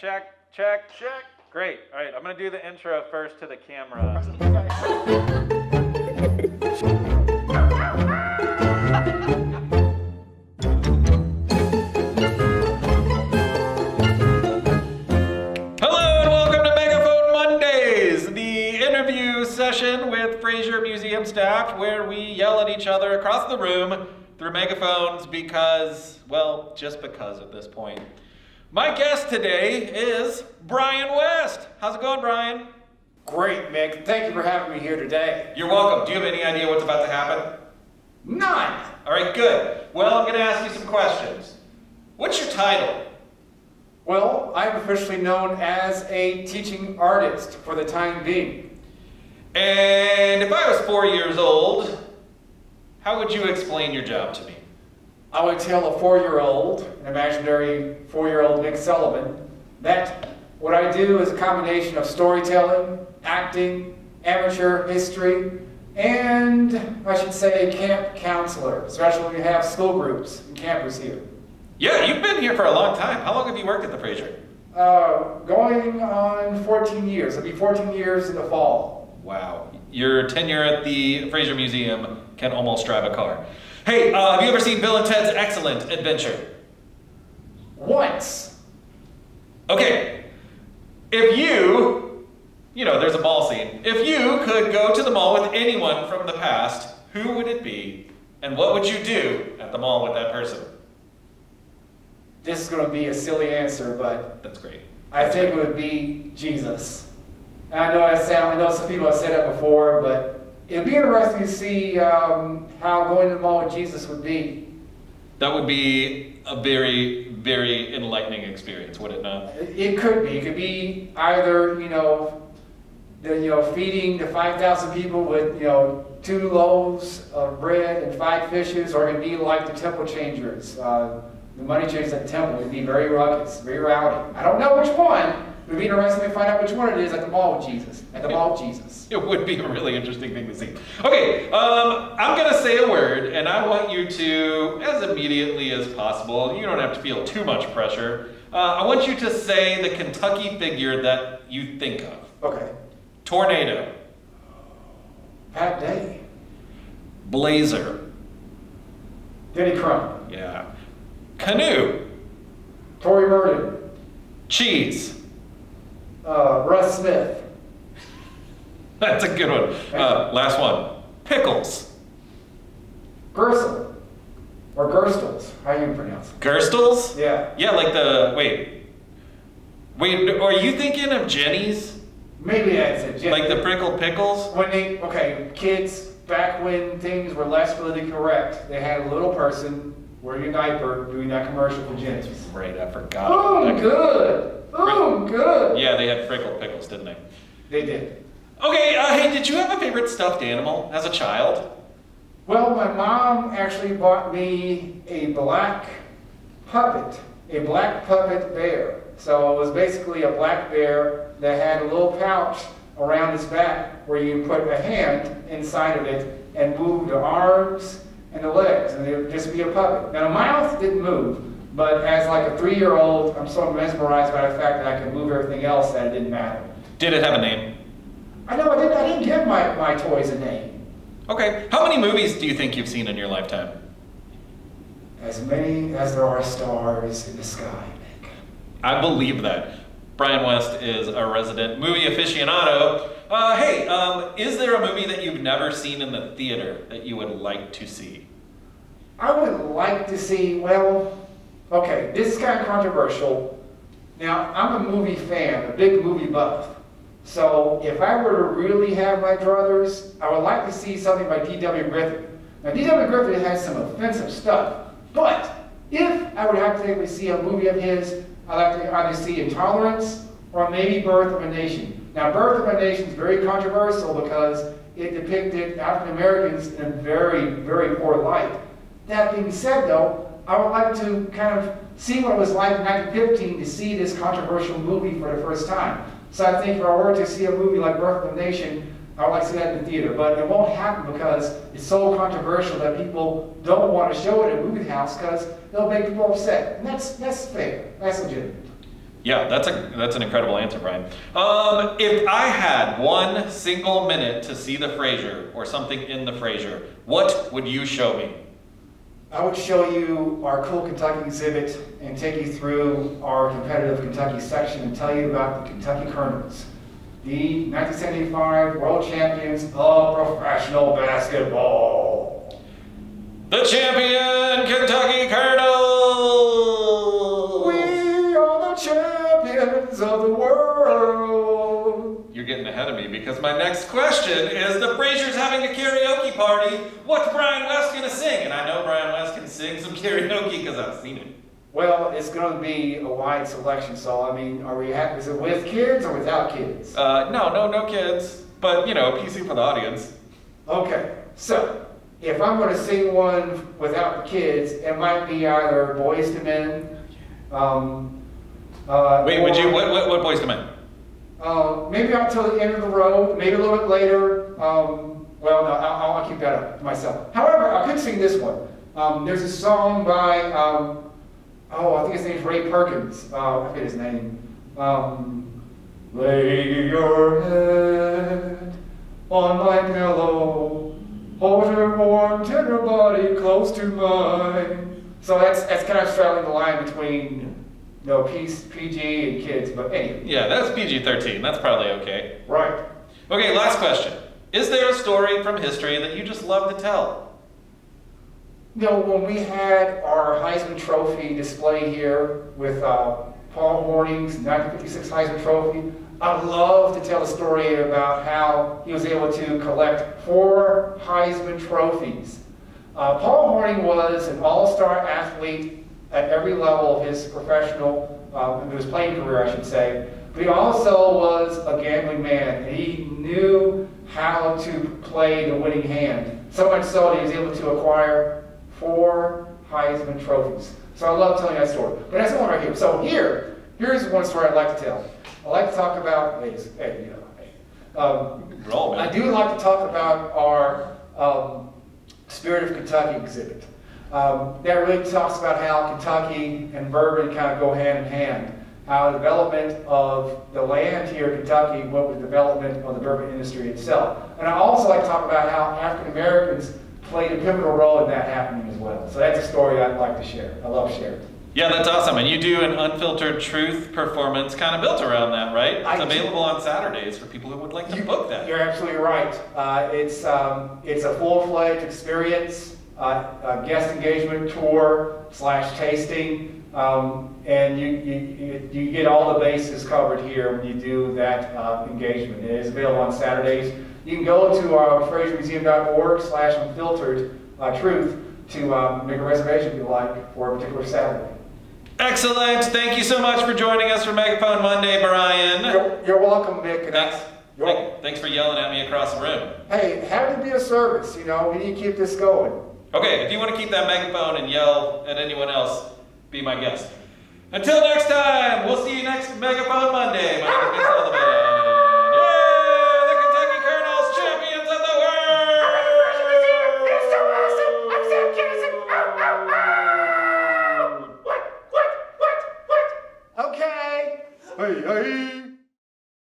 Check, check, Check. Great. All right, I'm going to do the intro first to the camera. Hello and welcome to Megaphone Mondays, the interview session with Frazier Museum staff where we yell at each other across the room through megaphones because, well, just because at this point. My guest today is Brian West. How's it going, Brian? Great, Nick. Thank you for having me here today. You're welcome. Do you have any idea what's about to happen? None. All right, good. Well, I'm going to ask you some questions. What's your title? Well, I'm officially known as a teaching artist for the time being. And if I was four years old, how would you explain your job to me? I would tell a four-year-old, an imaginary four-year-old Nick Sullivan, that what I do is a combination of storytelling, acting, amateur history, and I should say camp counselor, especially when we have school groups and campers here. Yeah, you've been here for a long time. How long have you worked at the Frazier? Uh, going on 14 years. It'll be 14 years in the fall. Wow. Your tenure at the Frazier Museum can almost drive a car. Hey, uh, have you ever seen Bill and Ted's Excellent Adventure? Once. Okay, if you, you know, there's a mall scene. If you could go to the mall with anyone from the past, who would it be? And what would you do at the mall with that person? This is going to be a silly answer, but That's great. I think it would be Jesus. And I know I sound, I know some people have said that before, but it'd be interesting to see um, how going to the mall with Jesus would be. That would be a very, very enlightening experience, would it not? It it could be. It could be either, you know, the, you know, feeding the 5,000 people with, you know, two loaves of bread and five fishes, or it could be like the temple changers, uh, the money changers at the temple. It'd be very ruckus, very rowdy. I don't know which one. It'd be interesting to find out which one it is at the ball with Jesus. At the ball with Jesus. It would be a really interesting thing to see. Okay, um, I'm gonna say a word, and I want you to, as immediately as possible, you don't have to feel too much pressure. Uh, I want you to say the Kentucky figure that you think of. Okay. Tornado, Pat Day. blazer, Denny Crump. yeah, canoe, Tory Burden. cheese. Uh, Russ Smith. That's a good one. Uh, last one, pickles, Gersel. Or Gerstels. How do you pronounce it? Gerstels. Yeah. Yeah, like the wait, wait. Are you thinking of Jenny's, Maybe that's it. Jim. like the prickled pickles? When they, okay, kids, back when things were less politically correct, they had a little person wearing a diaper doing that commercial for Jenny's. Right, I forgot. Oh, good. Oh, good. Yeah, they had prickled pickles, didn't they? They did. Okay, uh, hey, did you have a favorite stuffed animal as a child? Well, my mom actually bought me a black puppet, a black puppet bear. So it was basically a black bear that had a little pouch around his back where you put a hand inside of it and move the arms and the legs, and it would just be a puppet. Now the mouth didn't move, but as like a three-year-old, I'm so mesmerized by the fact that I could move everything else that it didn't matter. Did it have a name? I know I didn't, I didn't give my, my toys a name. Okay, how many movies do you think you've seen in your lifetime? As many as there are stars in the sky, Nick. I believe that. Brian West is a resident movie aficionado. Uh, hey, um, is there a movie that you've never seen in the theater that you would like to see? I would like to see, well, okay, this is kind of controversial. Now, I'm a movie fan, a big movie buff. So if I were to really have my druthers, I would like to see something by D.W. Griffith. Now, D.W. Griffith has some offensive stuff, but if I would hypothetically see a movie of his, I'd like to either see Intolerance or maybe Birth of a Nation. Now, Birth of a Nation is very controversial because it depicted African Americans in a very, very poor light. That being said, though, I would like to kind of see what it was like in 1915 to see this controversial movie for the first time. So I think if I were to see a movie like Birth of a Nation, I would like to see that in the theater. But it won't happen because it's so controversial that people don't want to show it at a movie house because it'll make people upset. And that's, that's fair. That's legitimate. Yeah, that's a that's an incredible answer, Brian. Um, if I had one single minute to see the Frazier or something in the Frazier, what would you show me? I would show you our cool Kentucky exhibit and take you through our competitive Kentucky section and tell you about the Kentucky Colonels, the 1975 world champions of professional basketball. The champion Kentucky Colonel. We are the champions of the world. You're getting ahead of me because my next question is the Frazier's having a karaoke party. What's Brian West gonna sing? And I know Brian West can sing some karaoke because I've seen it. Well, it's going to be a wide selection, so I mean, are we happy? Is it with kids or without kids? Uh, no, no, no kids, but you know, PC for the audience. Okay, so if I'm going to sing one without the kids, it might be either Boyz II Men. Um, uh, Wait, would you? What, what, what boys to in? Uh, maybe out till the end of the road, maybe a little bit later. Um, well, no, I'll, I'll keep that up to myself. However, I could sing this one. Um, there's a song by, um, oh, I think his name's Ray Perkins. Uh, I forget his name. Um, Lay your head on my pillow, hold your warm, tender body close to mine. So that's that's kind of straddling the line between, know, PG and kids. But anyway, Yeah, that's PG-13. That's probably okay. right. Okay, last question. Is there a story from history that you just love to tell? You know, when we had our Heisman Trophy display here with uh, Paul Hornung's 1956 Heisman Trophy, I'd love to tell a story about how he was able to collect four Heisman trophies. Uh, Paul Hornung was an all-star athlete at every level of his professional, um, his playing career, I should say. But he also was a gambling man, and he knew how to play the winning hand. So much so that he was able to acquire four Heisman trophies. So I love telling that story. But that's the one right here. So here, here's one story I'd like to tell. I like to talk about, hey, hey, you know, hey. Um, Roll. I do like to talk about our um, Spirit of Kentucky exhibit. Um, that really talks about how Kentucky and bourbon kind of go hand in hand. How the development of the land here in Kentucky went with the development of the bourbon industry itself. And I also like to talk about how African Americans played a pivotal role in that happening as well. So that's a story I'd like to share. I love sharing. Yeah, that's awesome. And you do an unfiltered truth performance kind of built around that, right? It's I do. available on Saturdays for people who would like to You- book that. You're absolutely right. Uh, it's um, it's a full-fledged experience, guest engagement tour slash tasting, um, and you, you you get all the bases covered here when you do that uh, engagement. It is available on Saturdays. You can go to uh, FrazierMuseum.org slash unfiltered uh, truth to um, make a reservation if you like for a particular Saturday. Excellent. Thank you so much for joining us for Megaphone Monday, Brian. You're, you're welcome, Nick. Thanks. you're- Thanks for yelling at me across the room. Hey, have to be a service. You know, we need to keep this going. Okay, if you want to keep that megaphone and yell at anyone else, be my guest. Until next time, we'll see you next Megaphone Monday.